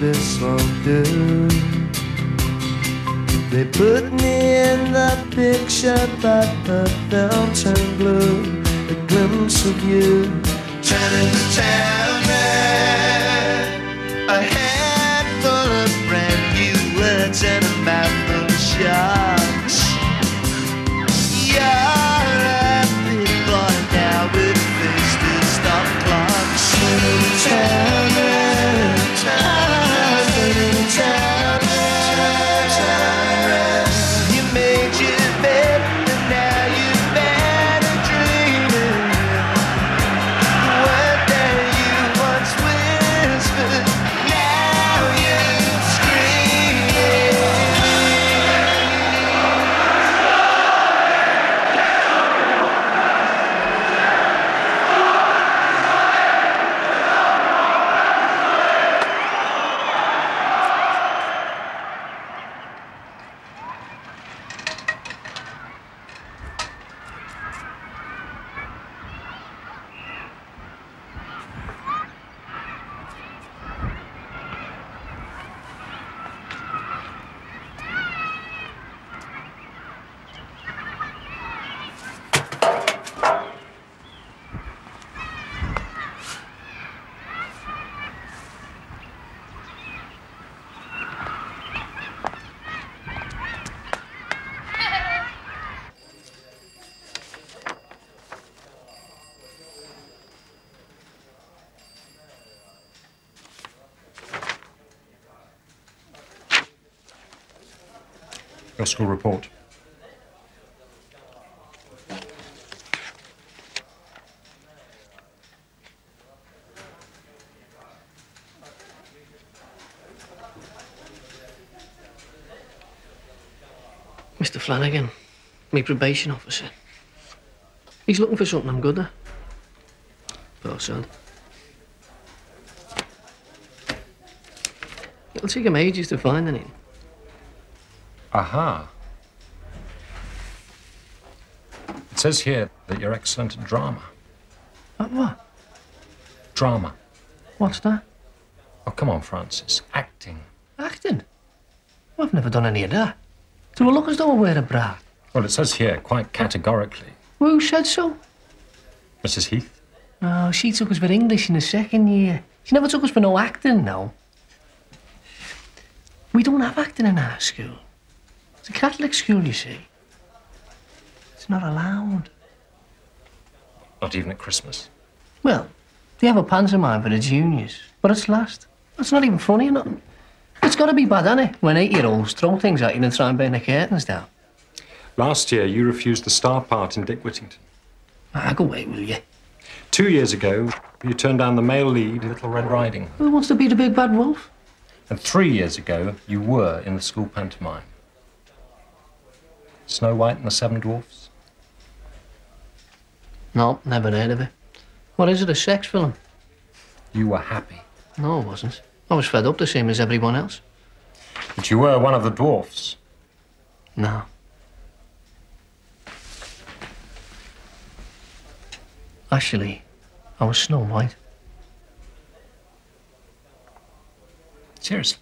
this won't do. They put me in that picture, but the film turned blue. A glimpse of you, turning the town School report. Mr. Flanagan, me probation officer. He's looking for something I'm good at. Poor son. It'll take him ages to find anything. Aha. It says here that you're excellent at drama. At what? Drama. What's that? Oh, come on, Francis. Acting. Acting. Well, I've never done any of that. Do I look as though I wear a bra? Well, it says here quite categorically. Who said so? Mrs. Heath. Oh, she took us for English in the second year. She never took us for no acting, no. We don't have acting in our school. Catholic school, you see. It's not allowed. Not even at Christmas. Well, they have a pantomime for the juniors, but it's last. It's not even funny or nothing. It's got to be bad, hasn't it? When eight-year-olds throw things at you and try and burn the curtains down. Last year, you refused the star part in Dick Whittington. Ah, go away, will you? Two years ago, you turned down the male lead, in Little Red Riding. Who wants to be the big bad wolf? And three years ago, you were in the school pantomime. Snow White and the Seven Dwarfs? No, never heard of it. What is it, a sex film? You were happy. No, I wasn't. I was fed up the same as everyone else. But you were one of the dwarfs. No. Actually, I was Snow White. Seriously.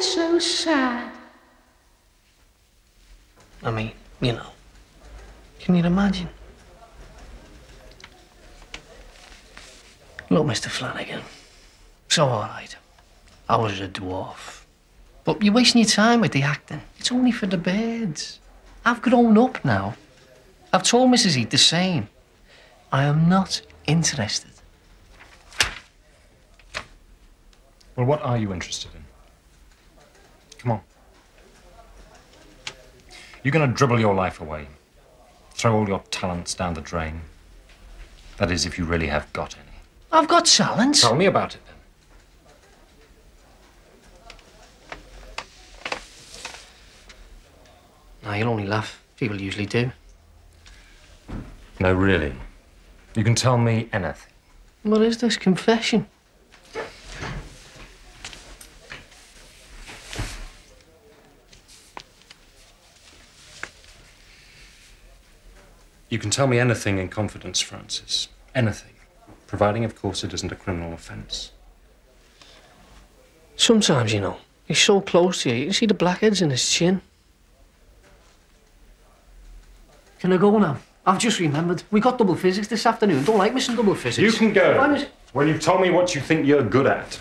Always so sad? I mean, you know. Can you imagine? Look, Mr. Flanagan. So, all right. I was a dwarf. But you're wasting your time with the acting. It's only for the birds. I've grown up now. I've told Mrs. Heath the same. I am not interested. Well, what are you interested in? Come on. You're going to dribble your life away, throw all your talents down the drain. That is, if you really have got any. I've got talents. Tell me about it then. Now, you'll only laugh. People usually do. No, really. You can tell me anything. What is this confession? You can tell me anything in confidence, Francis. Anything. Providing, of course, it isn't a criminal offence. Sometimes, you know, he's so close to you, you can see the blackheads in his chin. Can I go now? I've just remembered. We got double physics this afternoon. Don't like missing double physics. You can go. Why was- When you've told me what you think you're good at.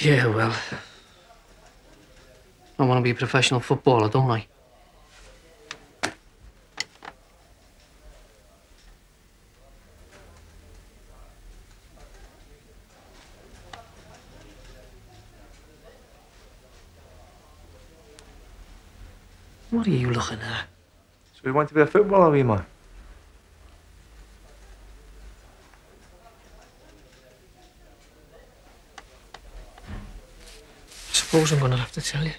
Yeah, well. I want to be a professional footballer, don't I? What are you looking at? So we want to be a footballer, we man. I suppose I'm going to have to tell you.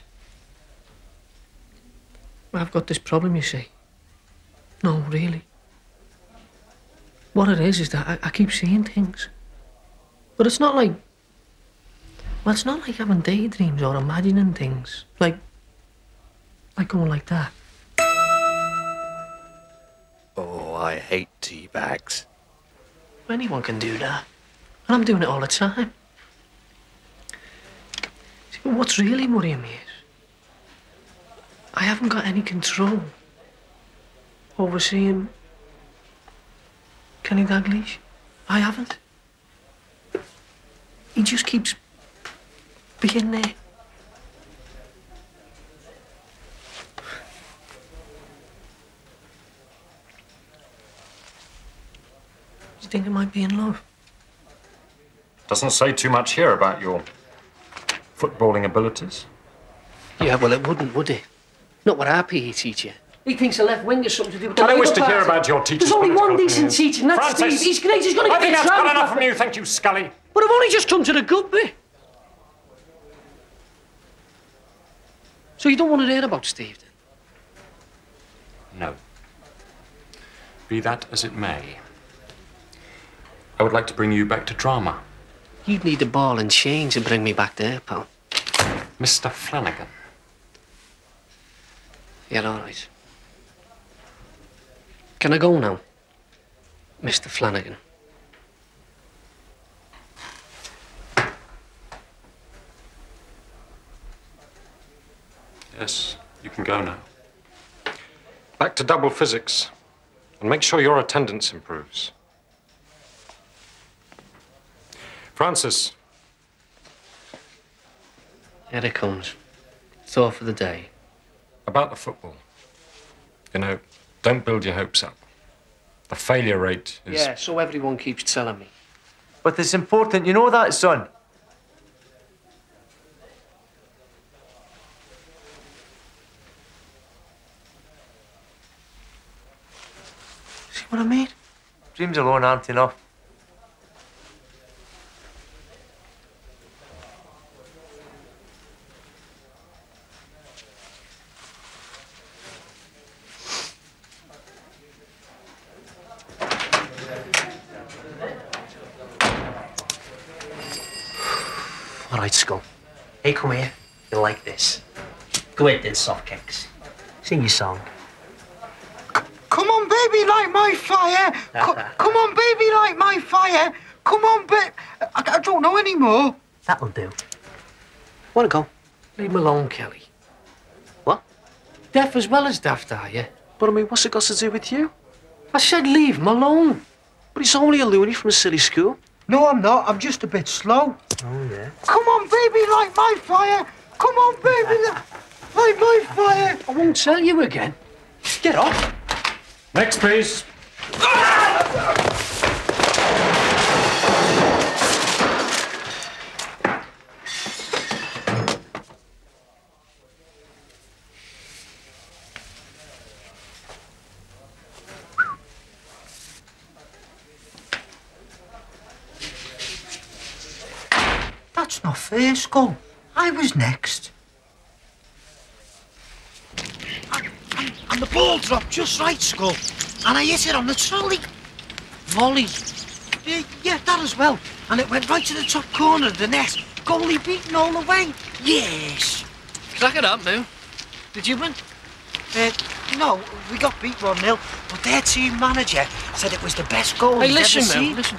I've got this problem, you see. No, really. What it is is that I, I keep seeing things. But it's not like. Well, it's not like having daydreams or imagining things. Like. Like going like that. Oh, I hate tea bags. Anyone can do that. And I'm doing it all the time. See, but what's really worrying me is I haven't got any control over seeing Kenny Dalglish. I haven't. He just keeps being there. Do you think I might be in love? Doesn't say too much here about your footballing abilities. Yeah, well, it wouldn't, would it? Not with our PE teacher. He thinks a left wing is something to do with the I don't wish Labour to hear about your teacher's There's only one decent opinions. teacher, and that's Francis! Steve. He's great. He's going to I get think the that's good enough from you, thank you, Scully. But I've only just come to the good bit. So you don't want to hear about Steve, then? No. Be that as it may, I would like to bring you back to drama, You'd need a ball and chain to bring me back there, pal. Mr. Flanagan. Yeah, all right. Can I go now? Mr. Flanagan. Yes, you can go now. Back to double physics, and make sure your attendance improves. Francis, Here it comes. It's all for the day. About the football. You know, don't build your hopes up. The failure rate is. Yeah, so everyone keeps telling me. But it's important, you know that, son? See what I mean? Dreams alone aren't enough. All right, Skull. Hey, come here. You like this? Go ahead, then, soft kicks. Sing your song. Come on, baby, light my fire. Co- come on, baby, light my fire. Come on, babe. I, I don't know anymore. That'll do. Want to go? Leave him alone, Kelly. What? Deaf as well as daft, are you? But I mean, what's it got to do with you? I said leave him alone. But he's only a loony from a silly school. No, I'm not. I'm just a bit slow. Oh, yeah. Come on, baby, light my fire. Come on, baby, li- light my fire. I won't tell you again. Get off. Next, please. That's not fair, Skull. I was next. And, and, and the ball dropped just right, Skull. And I hit it on the trolley. Volley. Yeah, yeah, that as well. And it went right to the top corner of the net. Goalie beaten all the way. Yes. Crack it up, Moo. Did you win? Uh, no, we got beat 1 0, but their team manager said it was the best goal Hey, he's listen, ever Mel, seen. listen.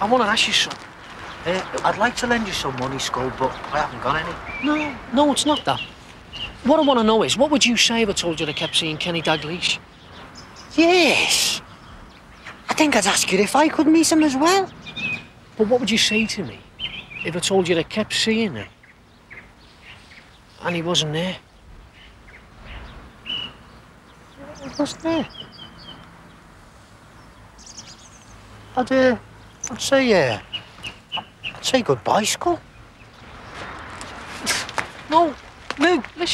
I want to ask you something. Uh, I'd like to lend you some money, Skull, but I haven't got any. No, no, it's not that. What I want to know is, what would you say if I told you I kept seeing Kenny Dalglish? Yes. I think I'd ask you if I could meet him as well. But what would you say to me if I told you I kept seeing him and he wasn't there? What's there? I'd, uh, I'd say, uh, I'd say goodbye, Skull. No, no, listen.